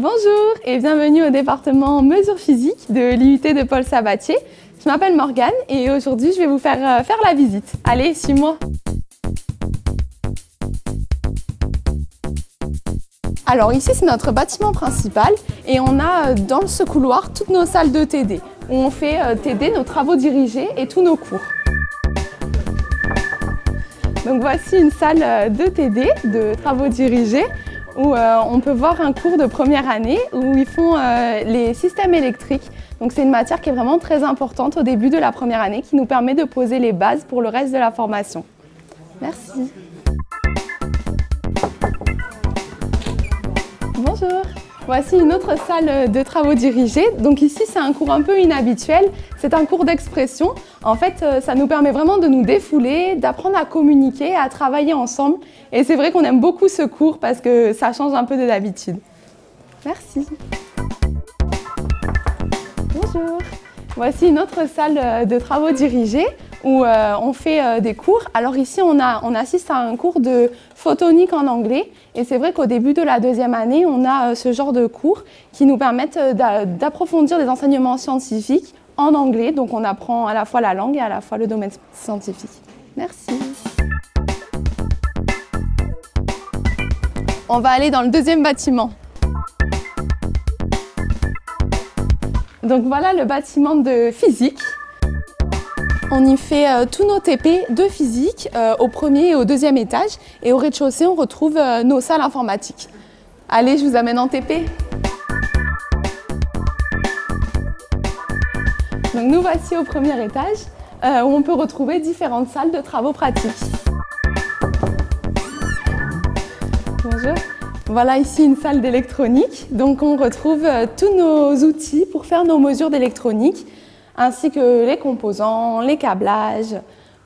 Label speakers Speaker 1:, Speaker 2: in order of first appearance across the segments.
Speaker 1: Bonjour et bienvenue au département mesures physiques de l'IUT de Paul Sabatier. Je m'appelle Morgane et aujourd'hui je vais vous faire euh, faire la visite. Allez, suis-moi. Alors ici c'est notre bâtiment principal et on a euh, dans ce couloir toutes nos salles de TD où on fait euh, TD, nos travaux dirigés et tous nos cours. Donc voici une salle de TD, de travaux dirigés, où euh, on peut voir un cours de première année où ils font euh, les systèmes électriques. Donc c'est une matière qui est vraiment très importante au début de la première année qui nous permet de poser les bases pour le reste de la formation. Merci. Bonjour. Voici une autre salle de travaux dirigés. Donc ici, c'est un cours un peu inhabituel. C'est un cours d'expression. En fait, euh, ça nous permet vraiment de nous défouler, d'apprendre à communiquer, à travailler ensemble. Et c'est vrai qu'on aime beaucoup ce cours parce que ça change un peu de d'habitude. Merci. Bonjour. Voici une autre salle de travaux dirigés où euh, on fait euh, des cours. Alors ici, on, a, on, assiste à un cours de photonique en anglais. Et c'est vrai qu'au début de la deuxième année, on a euh, ce genre de cours qui nous permettent d'approfondir des enseignements scientifiques en anglais. Donc on apprend à la fois la langue et à la fois le domaine scientifique. Merci. On va aller dans le deuxième bâtiment. Donc voilà le bâtiment de physique. On y fait euh, tous nos TP de physique euh, au premier et au deuxième étage. Et au rez-de-chaussée, on retrouve euh, nos salles informatiques. Allez, je vous amène en TP. Nous voici au premier étage où on peut retrouver différentes salles de travaux pratiques. Bonjour. Voilà ici une salle d'électronique. Donc on retrouve tous nos outils pour faire nos mesures d'électronique ainsi que les composants, les câblages,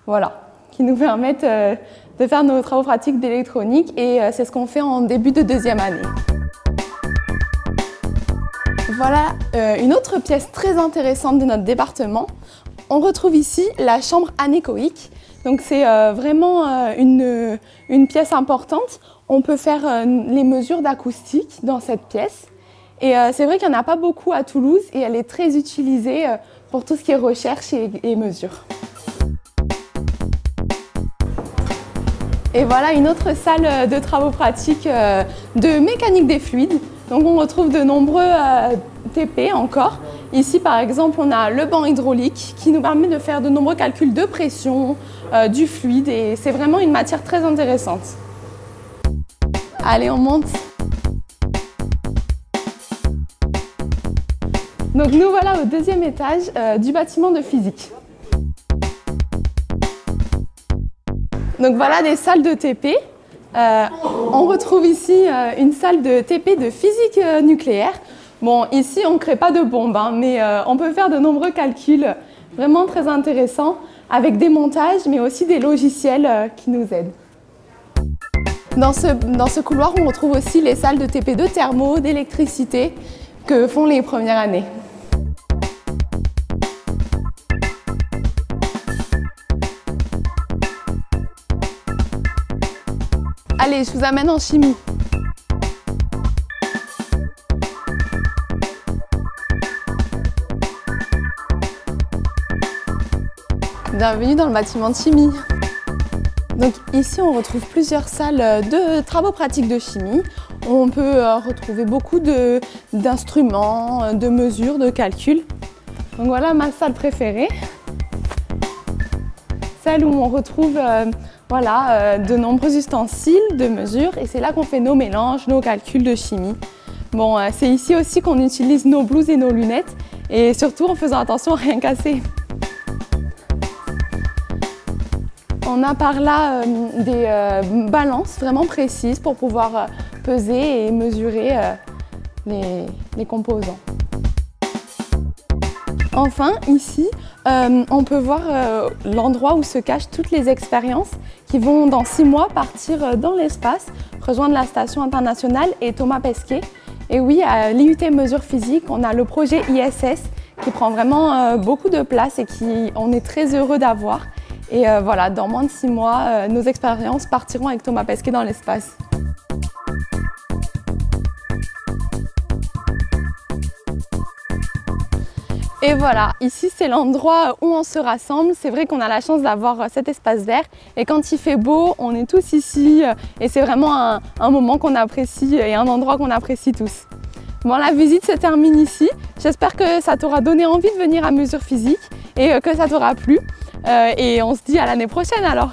Speaker 1: voilà, qui nous permettent euh, de faire nos travaux pratiques d'électronique et euh, c'est ce qu'on fait en début de deuxième année. Voilà euh, une autre pièce très intéressante de notre département. On retrouve ici la chambre anéchoïque. Donc c'est vraiment une, une, pièce importante. On peut faire les mesures d'acoustique dans cette pièce. Et c'est vrai qu'il n'y en a pas beaucoup à Toulouse et elle est très utilisée pour tout ce qui est recherche et, mesure. Et voilà une autre salle de travaux pratiques euh, de mécanique des fluides. Donc on retrouve de nombreux euh, TP encore. Ici par exemple on a le banc hydraulique qui nous permet de faire de nombreux calculs de pression, euh, du fluide et c'est vraiment une matière très intéressante. Allez on monte Donc nous voilà au deuxième étage euh, du bâtiment de physique. Donc voilà des salles de TP. On retrouve ici euh, une salle de TP de physique nucléaire. Bon, ici on ne crée pas de bombes, hein, mais on peut faire de nombreux calculs vraiment très intéressants avec des montages, mais aussi des logiciels qui nous aident. Dans ce, dans ce couloir, on retrouve aussi les salles de TP de thermo, d'électricité que font les premières années. Allez, je vous amène en chimie. Bienvenue dans le bâtiment de chimie. Donc ici, on retrouve plusieurs salles de travaux pratiques de chimie. On peut euh, retrouver beaucoup d'instruments, de, mesures, de calculs. Donc voilà ma salle préférée. Celle où on retrouve euh, voilà, euh, de nombreux ustensiles de mesure et c'est là qu'on fait nos mélanges, nos calculs de chimie. Bon, euh, c'est ici aussi qu'on utilise nos blouses et nos lunettes et surtout en faisant attention à rien casser. On a par là des balances vraiment précises pour pouvoir peser et mesurer les composants. Enfin, ici, euh, on peut voir euh, l'endroit où se cachent toutes les expériences qui vont dans six mois partir euh, dans l'espace, rejoindre la station internationale et Thomas Pesquet. Et oui, à l'IUT Mesures Physiques, on a le projet ISS qui prend vraiment beaucoup de place et qui on est très heureux d'avoir. Et voilà, dans moins de six mois, nos expériences partiront avec Thomas Pesquet dans l'espace. Et voilà, ici c'est l'endroit où on se rassemble. C'est vrai qu'on a la chance d'avoir cet espace vert. Et quand il fait beau, on est tous ici. Et c'est vraiment un, moment qu'on apprécie et un endroit qu'on apprécie tous. Bon, la visite se termine ici. J'espère que ça t'aura donné envie de venir à Mesure Physique et que ça t'aura plu. Euh, et on se dit à l'année prochaine alors